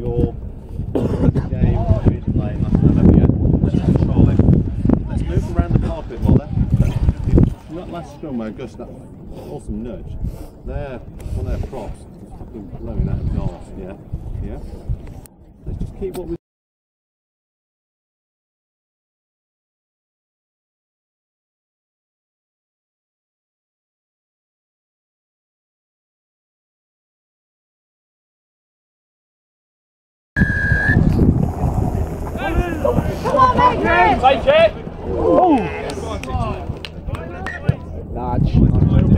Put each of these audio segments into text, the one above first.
your game replay must have it yet. Let's control it. Let's move around the carpet more there. Not last scrum where Gus that awesome nudge. There, on their props, just fucking blowing out of goals. Yeah, yeah. Let's just keep what we.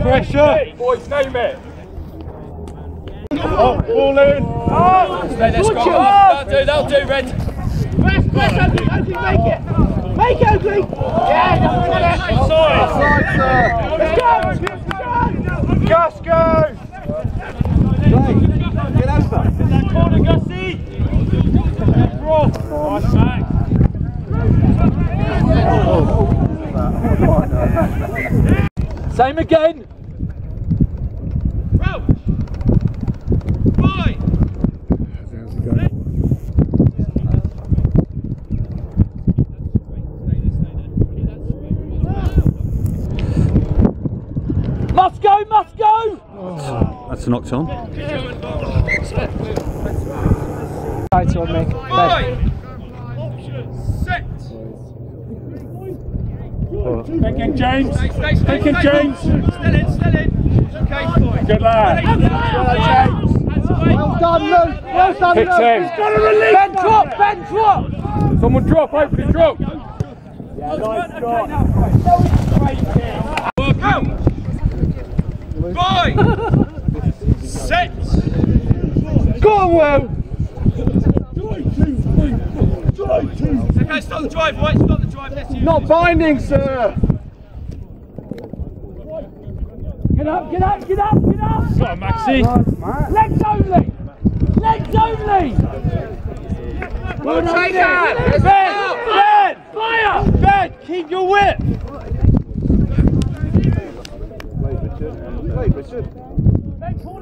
Pressure. Boys, name it. Oh, ball in. Oh, let's go. Oh, that'll do, that'll do, Red. Press, press, Oakley, Oakley, make it! Make it, Oakley! Yeah, that's it! Offside. Let's go! Gus, go. Get over. Corner, Gussie. Same again. Must go, must go! That's knocked on. Tight on me. Five. Set. Thinking James. Thinking James. Still in, still in. Okay, fine. Good lad. Well done, Luke! Well done, Hit Luke! him. He's got to release! Ben, drop! Ben, drop! Someone drop, hopefully drop. Go. Five. Set. Go on, Will! Okay, stop the drive, right? Stop the drive. Let's use Not binding, sir! Get up, get up, get up, get up! Go on, Maxi. Legs only! Legs only! Well take Ben! it. Ben! Ben! Fire. Ben, keep your whip!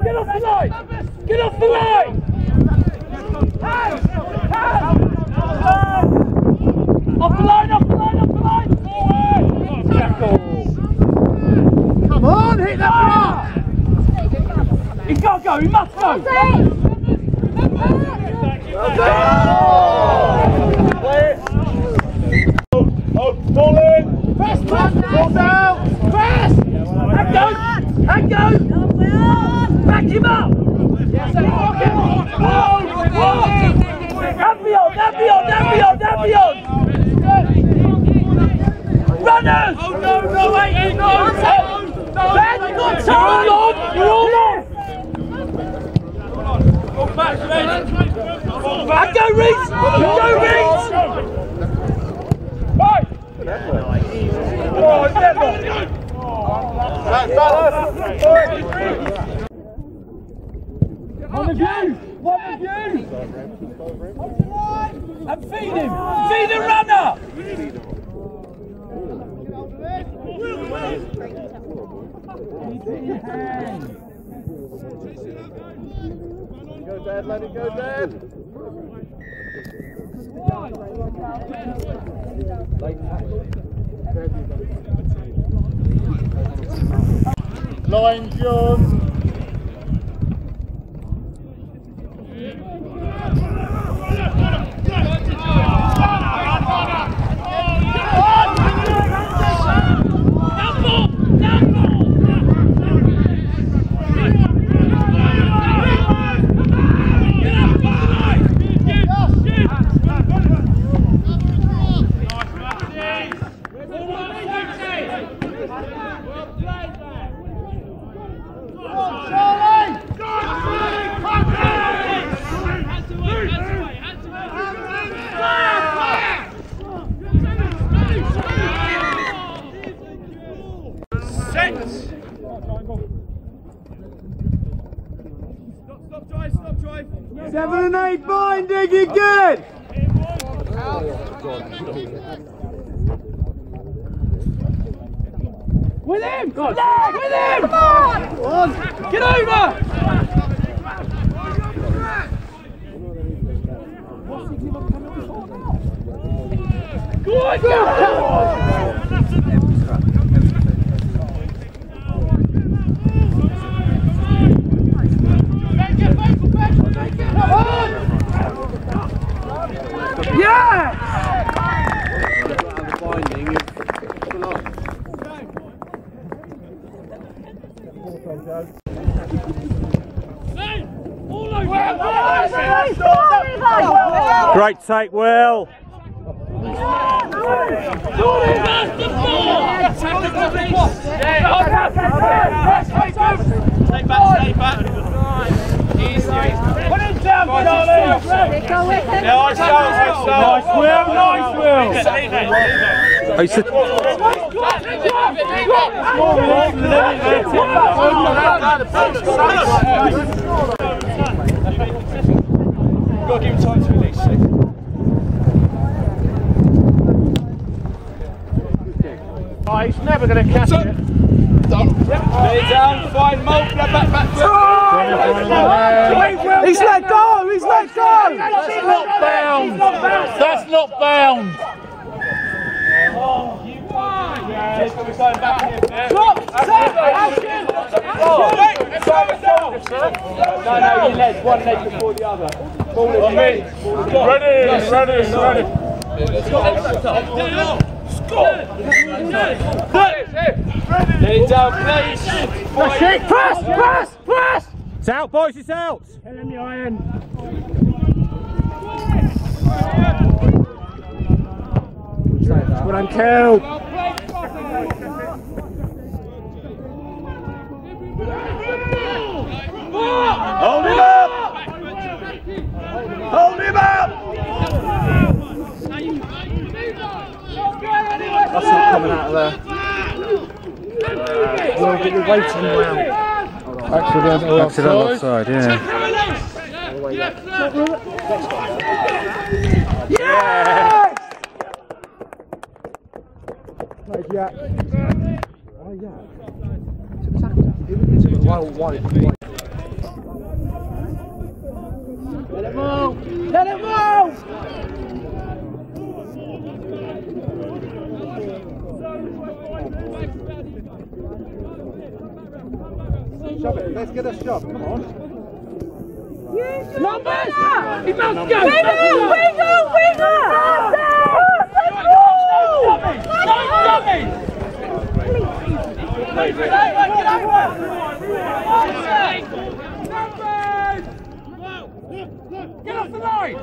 Get off the line! Get off the line! Hands! Hands! Off the line, off the line, off the line! Forward! Tackle! Come on, hit that bar! He's got to go, he must go! Oh, ball in. Press, press, ball down! Press! And go! And go! Back him up! Yes, and walk him! Walk! Walk! And beyond, and beyond, and beyond, and beyond! Runners! Oh no, no, wait, no! Ben, you got time! You're all on! You're all on! Go back, Red. And go, Reese! Go, Reese! Right. Oh. One of you! One of you! And feed him! Feed the runner! Go, Dad, let it go, Dad. Line John. Set. Stop, stop, drive, stop, drive. Seven and eight binding again! With him! With him! Come on! Get over! Great take, Will. Nice, Will. Nice, Will. Got to give him time to release. oh, he's never going to catch it. Lay down, fine, Mo, back, back, back. He's let go! He's let go! That's not bound. That's not bound. Just got to go back in there. Drop! Set! Action! No, no, your legs, one leg before the other. Ball in Ready, ready, ready. Press! Press! Press! It's out, boys, it's out. Well done, Kel. Hold him up! Hold him up! That's not coming out of there. Well, but you're waiting around. Accidental offside. yeah. Let him move! Numbers! He must go! Wiggle! Wiggle! Wiggle! Get off the line!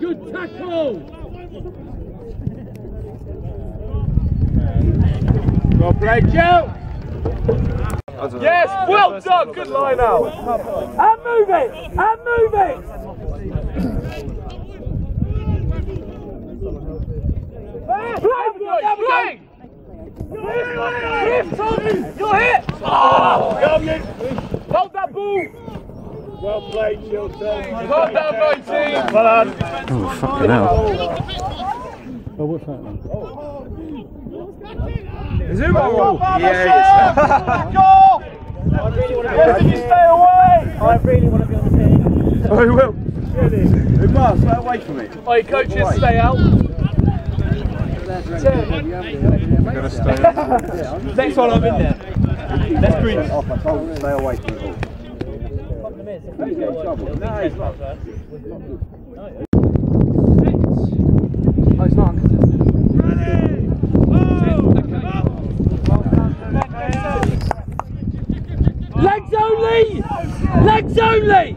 Good tackle! Well played, Joe. Yes, well done, good line out. And move it! And move it! Play! Lift, Tommy! You're hit! Oh, hold that ball! Well played, Chiltern. Calm down, 19. Well done. Oh, fucking hell. Oh. Oh, Back off! Yes, if you stay away. I really want to be on the team. Oh, he will. It must, stay away from me. Oi, coaches, stay out. Gotta stay. Next one, I'm in there. Let's green. Off, I told him stay away from it. Legs only! Legs only!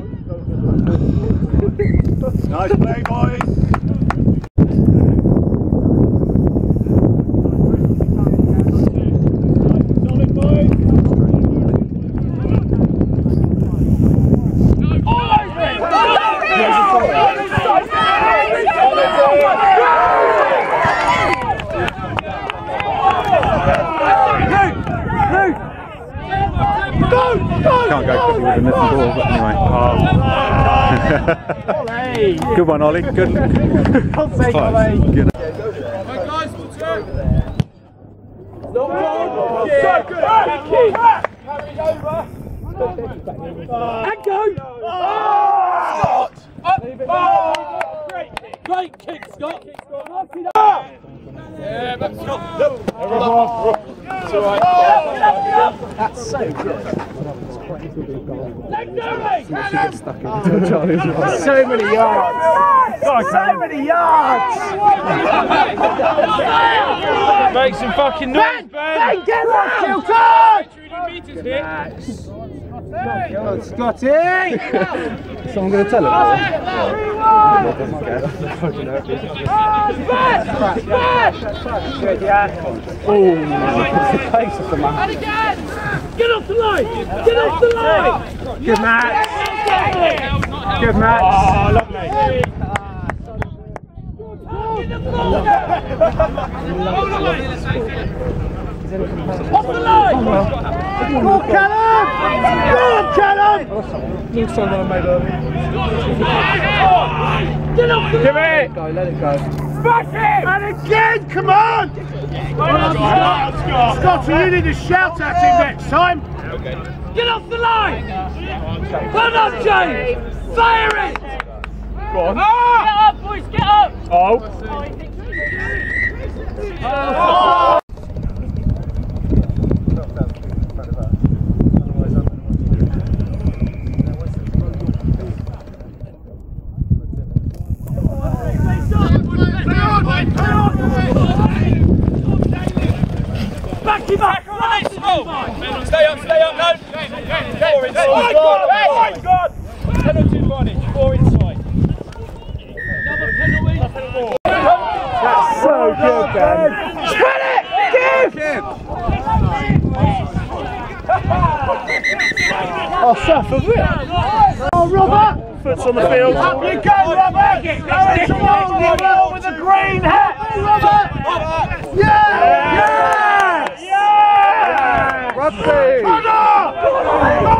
Nice play, boys. Good one, Ollie. Good. God's Ollie. Right, guys. No. So good. Over. And go! Oh! Scott! Up! Oh! Great kick! Great kick, Scott! Yeah. That's so good many yards. so many yards. Make some fucking noise, Ben! Ben, get that, Scotty! Someone going to tell him? Good, yeah. Oh, the pace of the man. Get off the line! Get off the line! Good match. Good match. Oh, lovely. Off the line! Go on, Callum! Go on, Callum! Looks like I made. Get off the Give it! Go, let it go. Smash him! And again, come on! Scotty, you need to shout at him next time. Get off the line! Well done, James! Fire it! Go on. Ah! Get up, boys, get up! Oh. oh Back him up! Stay up, stay up, no. Four inside. Oh, God. God. Penalty advantage, four inside. Another penalty! That's so good, Ben. Spin it! Give! Oh, Seth, a bit. Oh, Robert! Foot's on the field. Up you go, Robert! Go into one, Robert, with a green hat! Robert! Yeah! Yes! Yeah! Rugby! Run!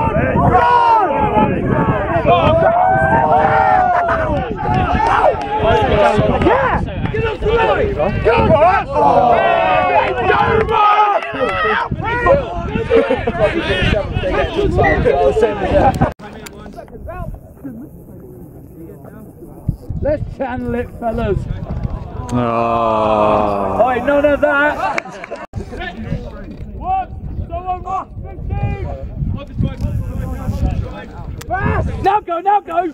Yeah! Get on! Let's channel it, fellas. Oh. Oi, none of that. Now go, now go.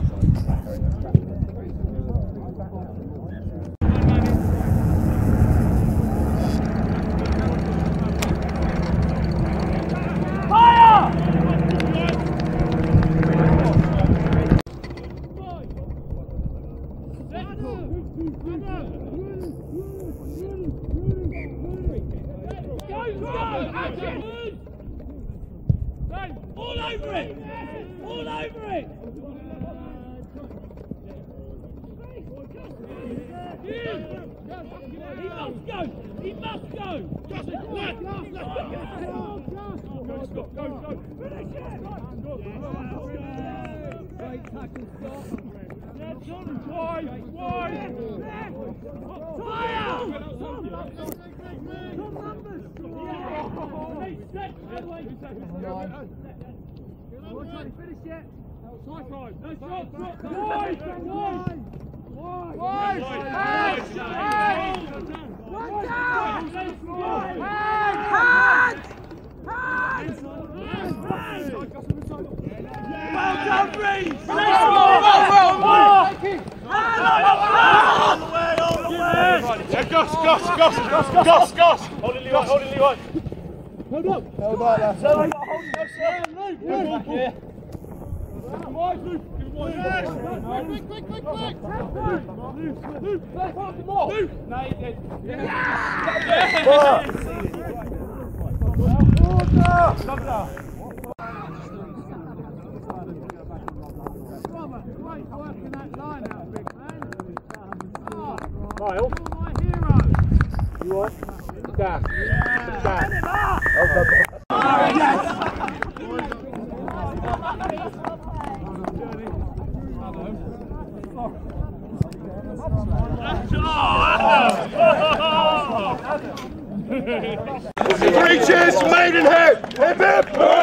All over it! All over it! He must go! He must go! Great tackle, Scott. Wide, wide! Fire! Yeah, Gus, Gus, Gus, Gus, Gus, Gus! Hold it, Levi, hold it, Levi! Hold up! Hold up, Sam! Sam, Luke! Luke, Luke! Come on, Luke! Yes! Quick, quick, quick, quick! Luke, Luke, play hard the ball! Luke! No, you did. Yeah! Yeah! Yes! Yes! Yes! Yes! Yes! Yes! Bravo, great work in that line out, big man. Oh, Miles. You're my hero. You want? Dash. Yeah. Dash. Oh, yes. Three cheers, Maidenhead! Hip hip!